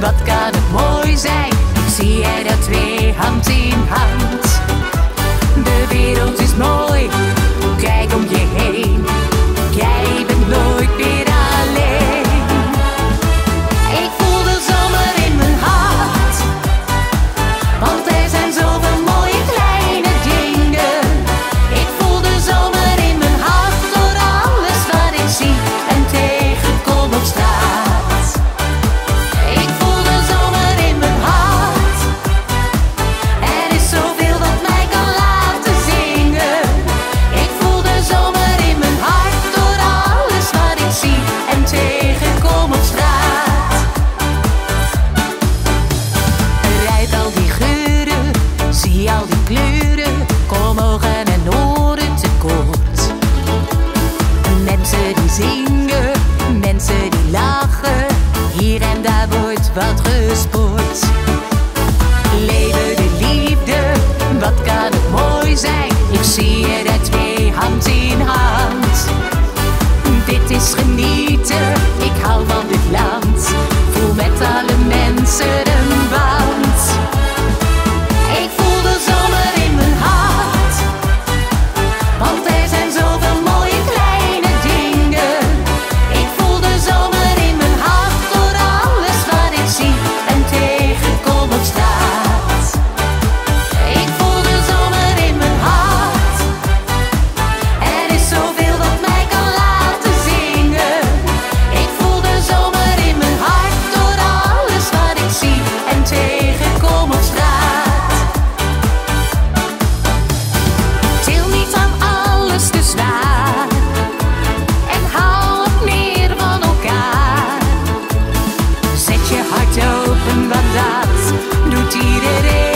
батка al die kleuren kom ogen en oren tekort. Mensen die zingen, mensen die lachen, hier en daar wordt wat gesport. Leven de liefde, wat kan het mooi zijn? Ik zie je er twee hand in hand. Dit is genieten, ik hou van dit land. Voel met alle mensen. open bandats, du tirerei.